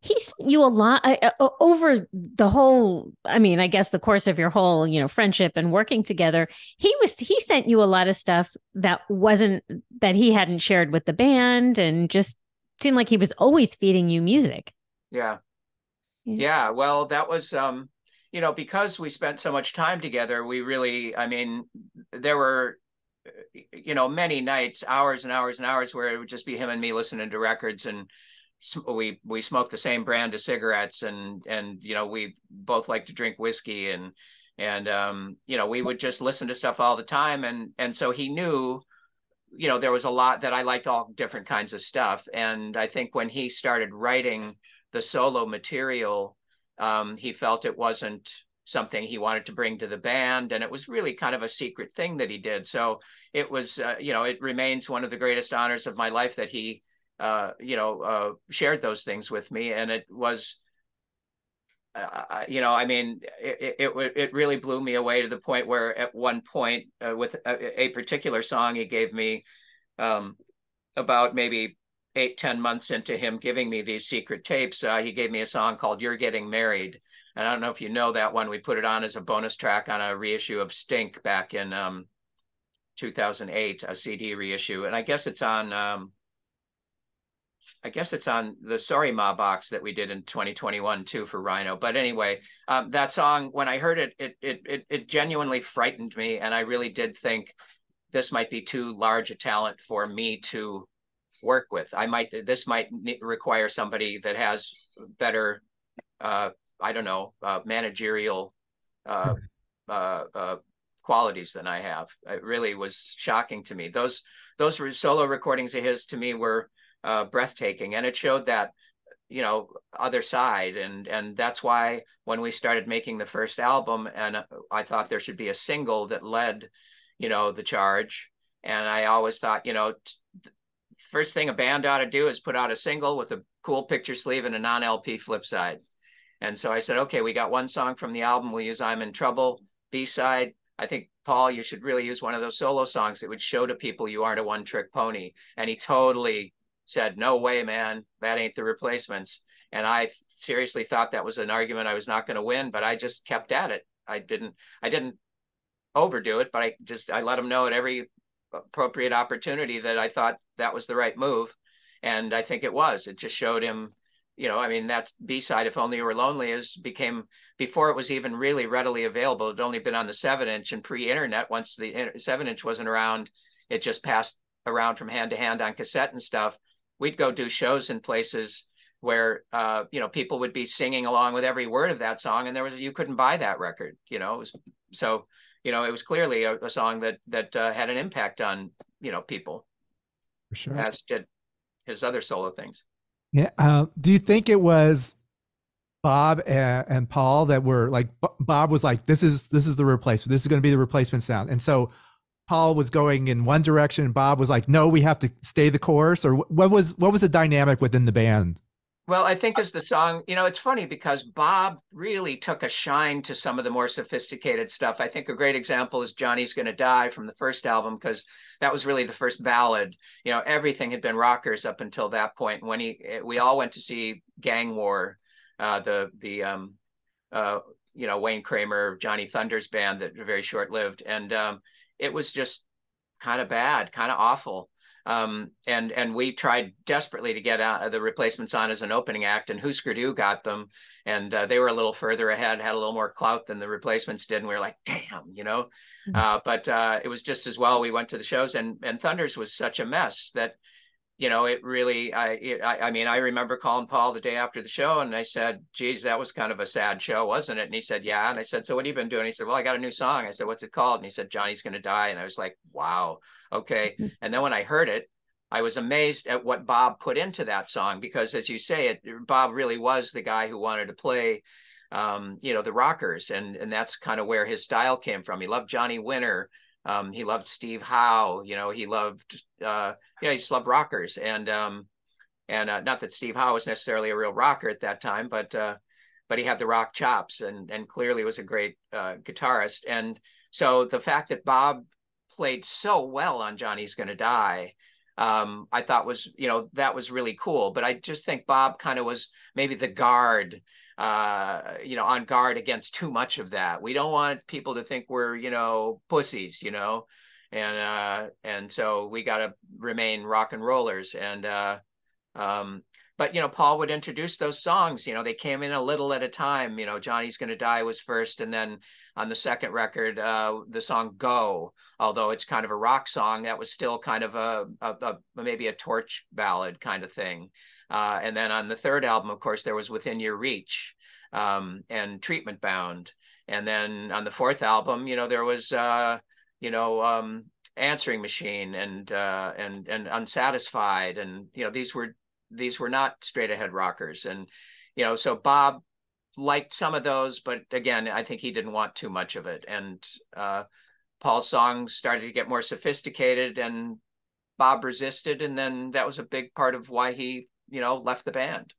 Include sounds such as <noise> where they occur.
he sent you a lot uh, over the whole i mean i guess the course of your whole you know friendship and working together. He was he sent you a lot of stuff that wasn't that he hadn't shared with the band and just seemed like he was always feeding you music. Yeah. Yeah, yeah well that was um you know because we spent so much time together we really i mean there were you know many nights hours and hours and hours where it would just be him and me listening to records and we we smoke the same brand of cigarettes and and you know we both like to drink whiskey and and um you know we would just listen to stuff all the time. And and so he knew you know there was a lot that I liked all different kinds of stuff. And I think when he started writing the solo material um he felt it wasn't something he wanted to bring to the band. And it was really kind of a secret thing that he did. So it was uh, you know it remains one of the greatest honors of my life that he uh, you know, uh, shared those things with me, and it was, uh, you know, I mean, it, it it really blew me away to the point where at one point uh, with a, a, particular song he gave me, um, about maybe eight ten months into him giving me these secret tapes, uh, he gave me a song called "You're Getting Married." And I don't know if you know that one. We put it on as a bonus track on a reissue of Stink back in um, 2008, a CD reissue, and I guess it's on. Um, I guess it's on the Sorry Ma box that we did in 2021 too for Rhino. But anyway, um, that song when I heard it, it, it, it, it genuinely frightened me, and I really did think this might be too large a talent for me to work with. I might this might require somebody that has better, uh, I don't know, uh, managerial uh, uh, uh, qualities than I have. It really was shocking to me. Those those solo recordings of his to me were uh, breathtaking, and it showed that you know other side. And and that's why when we started making the first album and i thought there should be a single that led you know the charge. And i always thought you know t- first thing a band ought to do is put out a single with a cool picture sleeve and a non lp flip side. And so i said okay we got one song from the album. We'll use i'm in trouble b side i think paul you should really use one of those solo songs that would show to people you aren't a one trick pony. And he totally said, no way, man, that ain't the replacements. And I seriously thought that was an argument I was not going to win, but I just kept at it. I didn't, I didn't overdo it, but I just, I let him know at every appropriate opportunity that I thought that was the right move. And I think it was, it just showed him, you know, I mean, that's B side, If Only You Were Lonely is became before it was even really readily available. It'd only been on the seven inch and pre internet. Once the seven inch wasn't around, it just passed around from hand to hand on cassette and stuff we'd go do shows in places where uh, you know people would be singing along with every word of that song, and there was you couldn't buy that record. You know, was, so you know it was clearly a, a song that that uh, had an impact on you know people. For sure, as did his other solo things. Yeah. Uh, do you think it was Bob and, and, Paul that were like Bob was like, this is this is the replacement. This is going to be the replacement sound, and so Paul was going in one direction and Bob was like, "No, we have to stay the course." Or what was what was the dynamic within the band? Well, I think as the song, you know, it's funny because Bob really took a shine to some of the more sophisticated stuff. I think a great example is Johnny's Gonna Die from the first album, because that was really the first ballad. You know, everything had been rockers up until that point. When he, we all went to see Gang War, uh, the the um, uh, you know Wayne Kramer, Johnny Thunders band that very short lived, and um, it was just kind of bad, kind of awful. Um, and and we tried desperately to get out the replacements on as an opening act, and Husker got them, and uh, they were a little further ahead, had a little more clout than the replacements did, and we were like, damn, you know. Mm-hmm. Uh, but uh, it was just as well. We went to the shows, and and Thunders was such a mess that you know, it really, I, it, I, I mean, I remember calling Paul the day after the show and I said, geez, that was kind of a sad show, wasn't it? And he said, yeah. And I said, so what have you been doing? He said, well, I got a new song. I said, what's it called? And he said, Johnny's going to die. And I was like, wow. Okay. <laughs> And then when I heard it, I was amazed at what Bob put into that song because, as you say, it Bob really was the guy who wanted to play, um, you know, the rockers, and and that's kind of where his style came from. He loved Johnny Winter, um, he loved Steve Howe. You know, he loved uh, he just loved rockers and um, and uh, not that Steve Howe was necessarily a real rocker at that time, but uh, but he had the rock chops and and clearly was a great uh, guitarist. And so the fact that Bob played so well on Johnny's Gonna Die um, I thought was, you know, that was really cool. But I just think Bob kind of was maybe the guard, uh, you know, on guard against too much of that. We don't want people to think we're, you know, pussies, you know, and uh, and so we got to remain rock and rollers. And uh, um, but you know, Paul would introduce those songs. You know, they came in a little at a time. You know, Johnny's Gonna Die was first, and then on the second record, uh, the song "Go," although it's kind of a rock song, that was still kind of a, a, a maybe a torch ballad kind of thing. Uh, and then on the third album, of course, there was "Within Your Reach" um, and "Treatment Bound." And then on the fourth album, you know, there was uh, you know um, "Answering Machine" and uh, and and "Unsatisfied," and you know these were these were not straight ahead rockers, and you know so Bob liked some of those, but again, I think he didn't want too much of it. And uh, Paul's songs started to get more sophisticated, and Bob resisted, and then that was a big part of why he, you know, left the band.